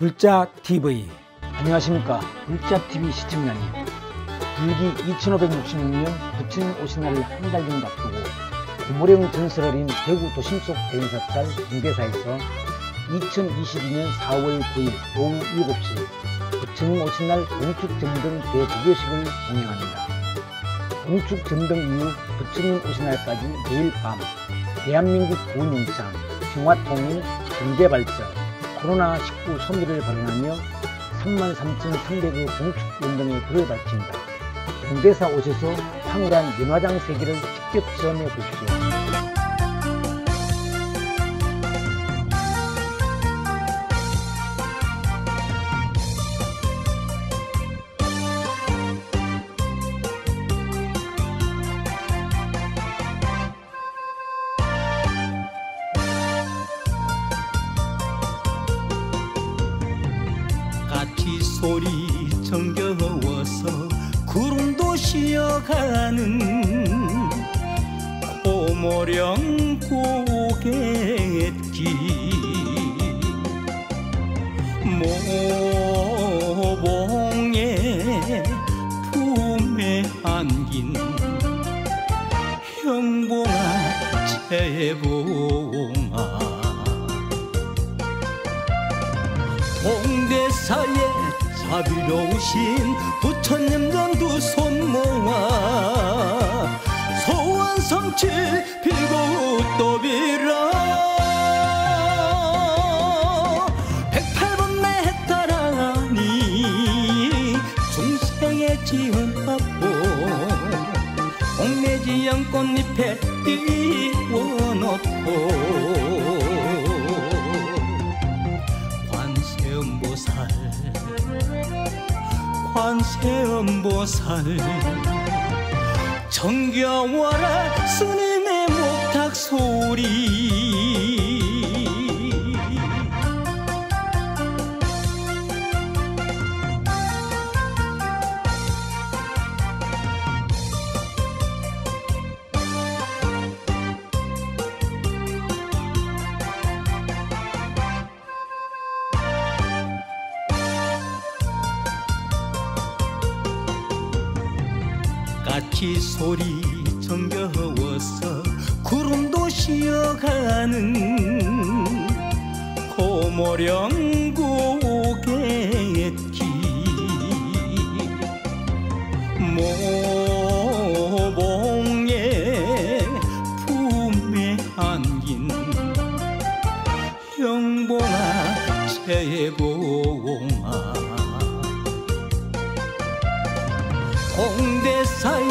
불자TV 안녕하십니까. 불자TV 시청자님. 불기 2566년 부처님 오신 날을 한달 정도 앞두고 고모령 전설 어린 대구 도심 속 대인사찰 중대사에서 2022년 4월 9일 오후 7시 부처님 오신 날 동축점등 대부교식을 공양합니다. 동축점등 이후 부처님 오신 날까지 매일 밤 대한민국 구운영창, 평화통일, 경제발전, 코로나19 소멸을 발언하며 33,300의 공축운동에 불을 밝힙니다. 공대사 오셔서 황홀한 연화장 세계를 직접 체험해 보십시오. 소리 정겨워서 구름도 쉬어가는 고모령 고갯길. 모봉에 품에 안긴 형봉아 채봉아. 홍대사에 자비로우신 부처님 전두 손 모아 소원 성취 빌고 또 빌어 백팔번 내 따라니 중생의 지은 받고 옥내지연 꽃잎에 띄워놓고 관세음보살. 정겨워라 스님의 목탁 소리 같이 소리 정겨워서 구름도 쉬어가는 고모령 고갯길 모봉에 품에 안긴 형봉아 채봉아 홍 대사에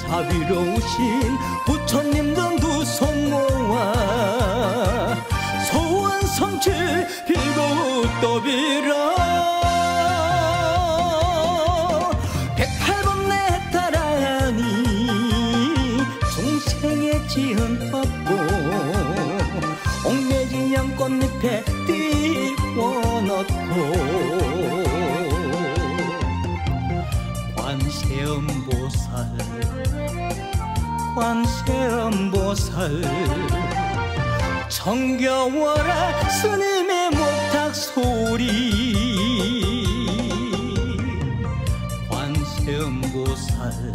자비로우신 부처님 전두 손 모아 소원 성취 빌고 또 빌어 백팔번 내 따라니 중생의 지은 법고 옥내지 연꽃잎에 띄워놓고 관세음보살. 정겨워라 스님의 목탁 소리. 관세음보살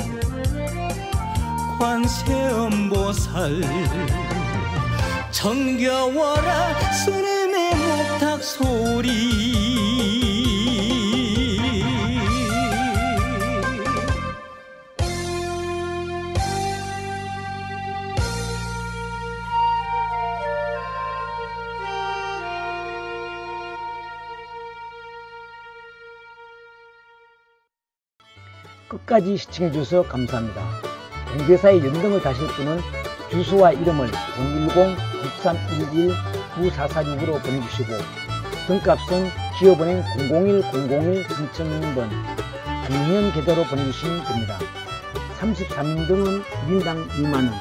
관세음보살. 정겨워라 스님의 목탁 소리 끝까지 시청해 주셔서 감사합니다. 공개사의 연등을 다실 분은 주소와 이름을 010-6311-9446으로 보내주시고 등값은 기업은행 001-001-3000번 금년 계좌로 보내주시면 됩니다. 33인 등은 1인당 2만원,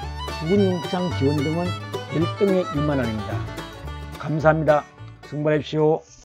부근용창 지원 등은 10등에 1만원입니다. 감사합니다. 승부하십시오.